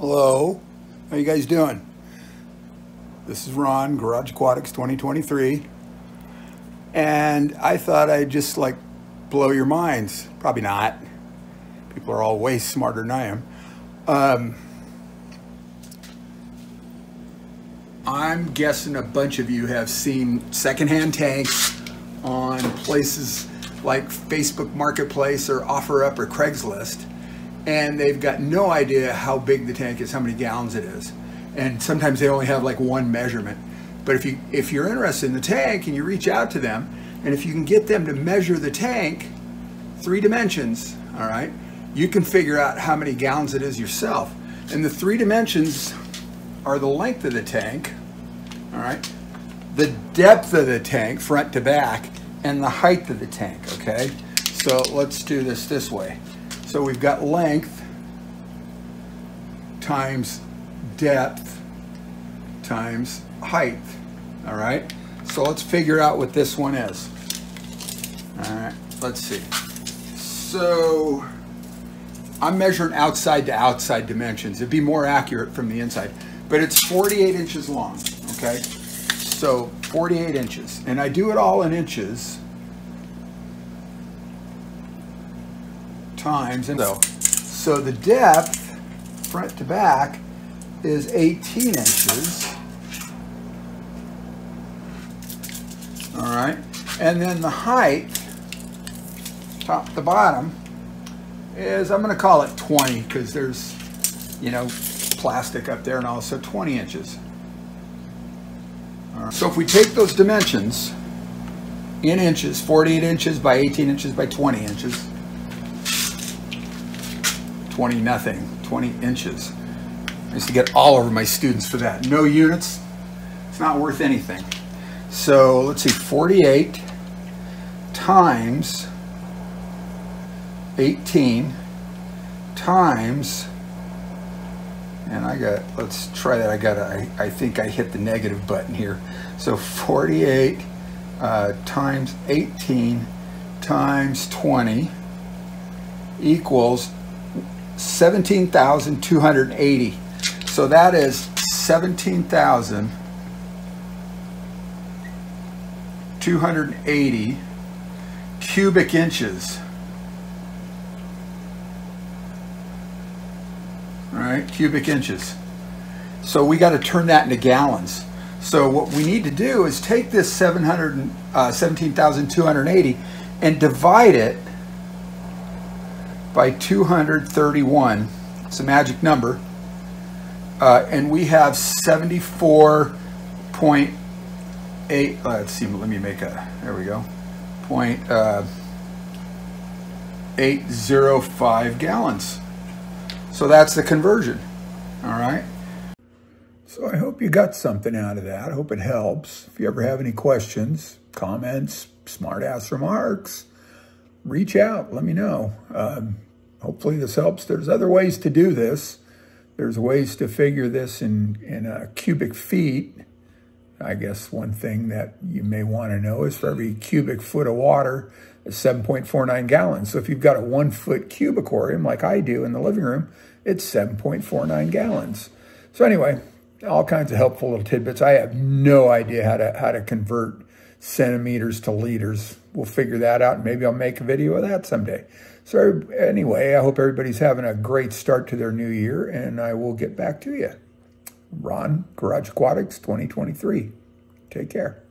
Hello, how you guys doing? This is Ron, Garage Aquatics 2023. And I thought I'd just like blow your minds. Probably not. People are all way smarter than I am. Um, I'm guessing a bunch of you have seen secondhand tanks on places like Facebook Marketplace or OfferUp or Craigslist and they've got no idea how big the tank is, how many gallons it is. And sometimes they only have like one measurement. But if you if you're interested in the tank and you reach out to them, and if you can get them to measure the tank, three dimensions, all right, you can figure out how many gallons it is yourself. And the three dimensions are the length of the tank, all right, the depth of the tank, front to back, and the height of the tank, okay? So let's do this this way. So we've got length times depth times height. All right. So let's figure out what this one is. All right. Let's see. So I'm measuring outside to outside dimensions. It'd be more accurate from the inside, but it's 48 inches long. Okay. So 48 inches. And I do it all in inches. Times. And so, so the depth, front to back, is 18 inches. All right. And then the height, top to bottom, is, I'm going to call it 20 because there's, you know, plastic up there and also 20 inches. So if we take those dimensions in inches, 48 inches by 18 inches by 20 inches, 20 nothing, 20 inches. I used to get all over my students for that. No units, it's not worth anything. So let's see, 48 times 18 times, and I got, let's try that. I got, I, I think I hit the negative button here. So 48 uh, times 18 times 20 equals 17,280. So that is 17,280 cubic inches. All right, cubic inches. So we got to turn that into gallons. So what we need to do is take this 700, uh, 17,280 and divide it by 231. It's a magic number. Uh, and we have 74.8, uh, let's see, let me make a, there we go, point, uh, 805 gallons. So that's the conversion, all right? So I hope you got something out of that. I hope it helps. If you ever have any questions, comments, smart ass remarks, reach out, let me know. Um, hopefully this helps. There's other ways to do this. There's ways to figure this in, in uh, cubic feet. I guess one thing that you may want to know is for every cubic foot of water, is 7.49 gallons. So if you've got a one foot cube aquarium like I do in the living room, it's 7.49 gallons. So anyway, all kinds of helpful little tidbits. I have no idea how to, how to convert centimeters to liters. We'll figure that out. Maybe I'll make a video of that someday. So anyway, I hope everybody's having a great start to their new year, and I will get back to you. Ron, Garage Aquatics 2023. Take care.